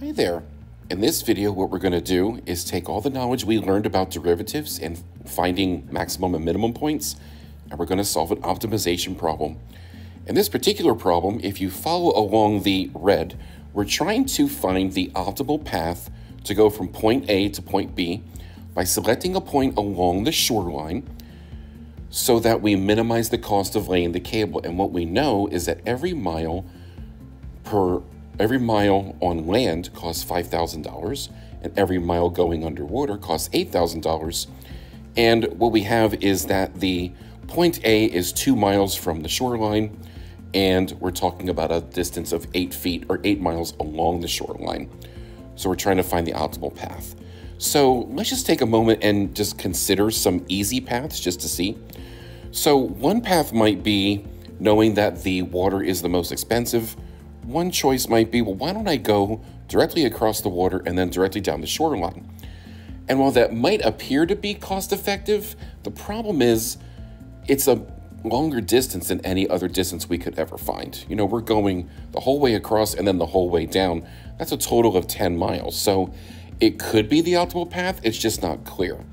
Hi there. In this video, what we're going to do is take all the knowledge we learned about derivatives and finding maximum and minimum points, and we're going to solve an optimization problem. In this particular problem, if you follow along the red, we're trying to find the optimal path to go from point A to point B by selecting a point along the shoreline so that we minimize the cost of laying the cable. And what we know is that every mile per every mile on land costs $5,000 and every mile going underwater costs $8,000. And what we have is that the point A is 2 miles from the shoreline and we're talking about a distance of 8 feet or 8 miles along the shoreline. So we're trying to find the optimal path. So let's just take a moment and just consider some easy paths just to see. So one path might be knowing that the water is the most expensive. One choice might be, well, why don't I go directly across the water and then directly down the shoreline? And while that might appear to be cost effective, the problem is it's a longer distance than any other distance we could ever find. You know, we're going the whole way across and then the whole way down. That's a total of 10 miles. So it could be the optimal path, it's just not clear.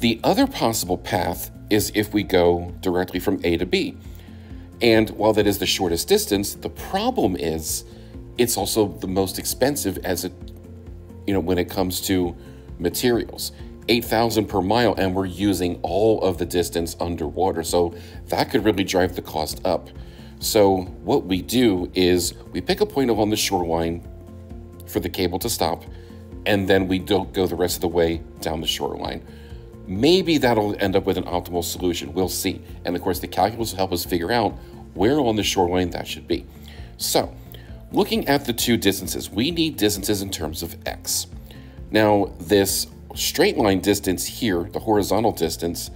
The other possible path is if we go directly from A to B. And while that is the shortest distance, the problem is it's also the most expensive as it, you know, when it comes to materials. 8,000 per mile and we're using all of the distance underwater. So that could really drive the cost up. So what we do is we pick a point along the shoreline for the cable to stop and then we don't go the rest of the way down the shoreline. Maybe that'll end up with an optimal solution. We'll see. And of course, the calculus will help us figure out where on the shoreline that should be. So, looking at the two distances, we need distances in terms of x. Now, this straight line distance here, the horizontal distance,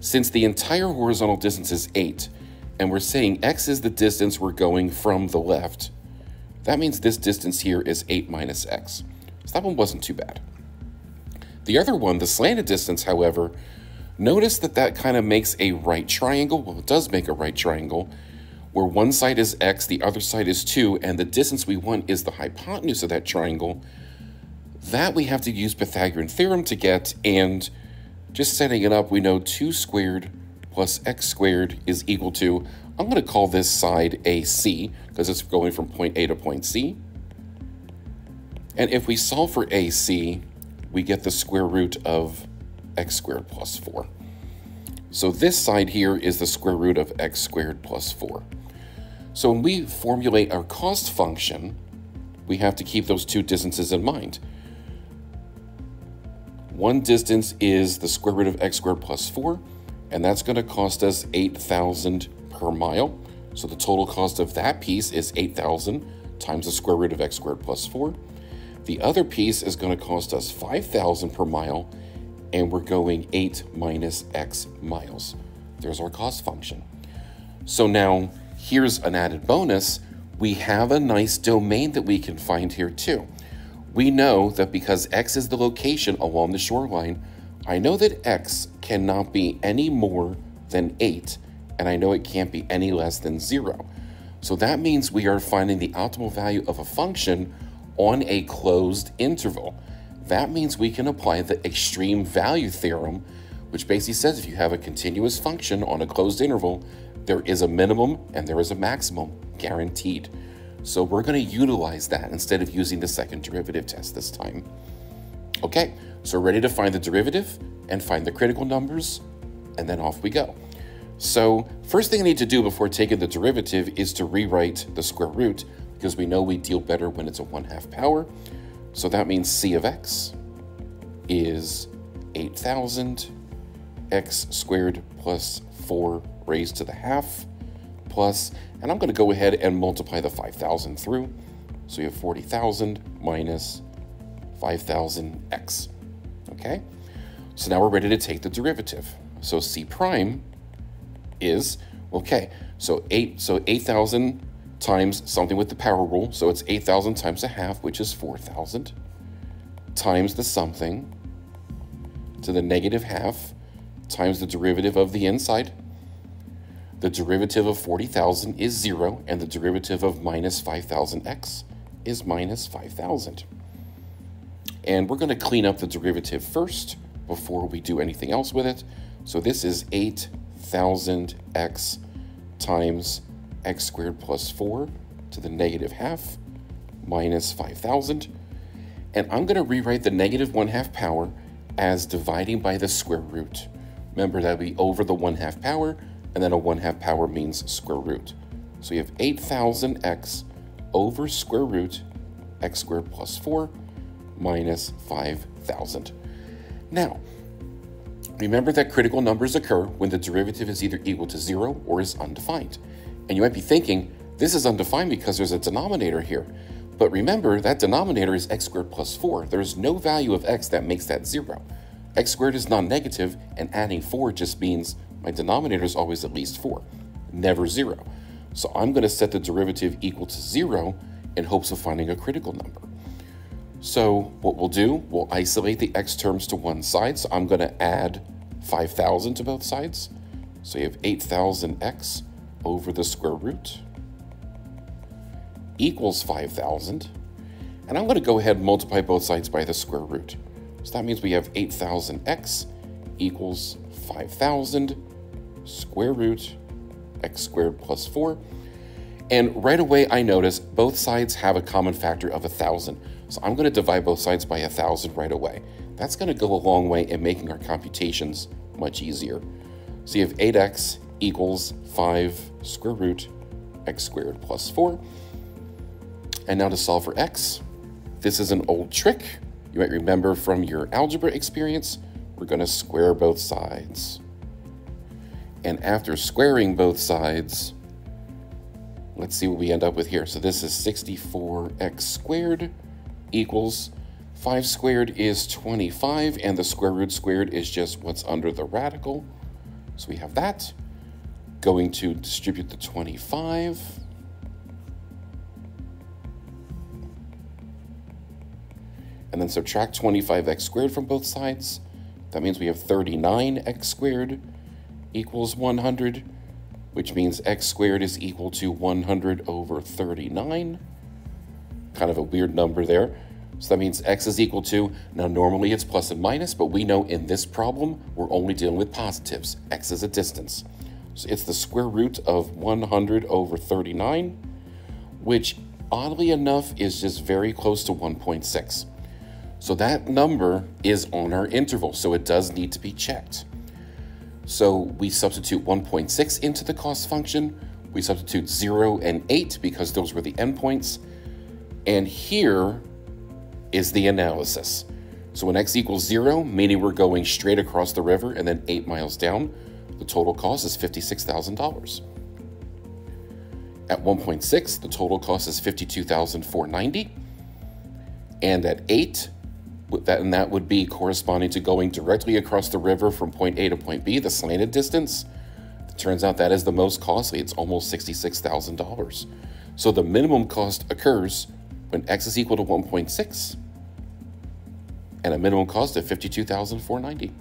since the entire horizontal distance is 8, and we're saying x is the distance we're going from the left, that means this distance here is 8 minus x. So that one wasn't too bad. The other one, the slanted distance, however, notice that that kind of makes a right triangle. Well, it does make a right triangle, where one side is x, the other side is 2, and the distance we want is the hypotenuse of that triangle. That we have to use Pythagorean theorem to get, and just setting it up, we know 2 squared plus x squared is equal to, I'm going to call this side AC, because it's going from point A to point C. And if we solve for AC, we get the square root of x squared plus 4. So this side here is the square root of x squared plus 4. So when we formulate our cost function, we have to keep those two distances in mind. One distance is the square root of x squared plus 4, and that's going to cost us 8,000 per mile. So the total cost of that piece is 8,000 times the square root of x squared plus 4. The other piece is going to cost us 5,000 per mile, and we're going 8 minus x miles. There's our cost function. So now, here's an added bonus. We have a nice domain that we can find here too. We know that because x is the location along the shoreline, I know that x cannot be any more than 8, and I know it can't be any less than 0. So that means we are finding the optimal value of a function on a closed interval. That means we can apply the extreme value theorem, which basically says if you have a continuous function on a closed interval, there is a minimum and there is a maximum guaranteed. So we're going to utilize that instead of using the second derivative test this time. Okay, so we're ready to find the derivative and find the critical numbers, and then off we go. So first thing I need to do before taking the derivative is to rewrite the square root because we know we deal better when it's a 1 half power. So that means c of x is 8,000 x squared plus 4 raised to the half plus, and I'm going to go ahead and multiply the 5,000 through. So you have 40,000 minus 5,000x. Okay? So now we're ready to take the derivative. So c prime is, okay, so 8, so 8,000 times something with the power rule. So it's 8,000 times a half, which is 4,000, times the something to the negative half times the derivative of the inside. The derivative of 40,000 is 0, and the derivative of minus 5,000x is minus 5,000. And we're going to clean up the derivative first before we do anything else with it. So this is 8,000x times x squared plus 4 to the negative half minus 5,000. And I'm going to rewrite the negative 1 half power as dividing by the square root. Remember that would be over the 1 half power, and then a 1 half power means square root. So you have 8,000x over square root x squared plus 4 minus 5,000. Now, remember that critical numbers occur when the derivative is either equal to 0 or is undefined. And you might be thinking, this is undefined because there's a denominator here. But remember, that denominator is x squared plus 4. There's no value of x that makes that 0. x squared is non-negative, and adding 4 just means my denominator is always at least 4, never 0. So I'm going to set the derivative equal to 0 in hopes of finding a critical number. So what we'll do, we'll isolate the x terms to one side. So I'm going to add 5,000 to both sides. So you have 8,000x over the square root equals 5,000. And I'm going to go ahead and multiply both sides by the square root. So that means we have 8,000x equals 5,000 square root x squared plus 4. And right away I notice both sides have a common factor of 1,000. So I'm going to divide both sides by 1,000 right away. That's going to go a long way in making our computations much easier. So you have 8x equals 5 square root x squared plus 4. And now to solve for x, this is an old trick you might remember from your algebra experience. We're going to square both sides. And after squaring both sides, let's see what we end up with here. So this is 64x squared equals 5 squared is 25, and the square root squared is just what's under the radical. So we have that. Going to distribute the 25. And then subtract 25x squared from both sides. That means we have 39x squared equals 100, which means x squared is equal to 100 over 39. Kind of a weird number there. So that means x is equal to, now normally it's plus and minus, but we know in this problem, we're only dealing with positives. x is a distance. So it's the square root of 100 over 39, which oddly enough is just very close to 1.6. So that number is on our interval, so it does need to be checked. So we substitute 1.6 into the cost function. We substitute 0 and 8 because those were the endpoints. And here is the analysis. So when x equals 0, meaning we're going straight across the river and then 8 miles down, the total cost is $56,000. At 1.6, the total cost is $52,490. And at 8, that, and that would be corresponding to going directly across the river from point A to point B, the slanted distance. It turns out that is the most costly. It's almost $66,000. So the minimum cost occurs when x is equal to 1.6 and a minimum cost of 52,490.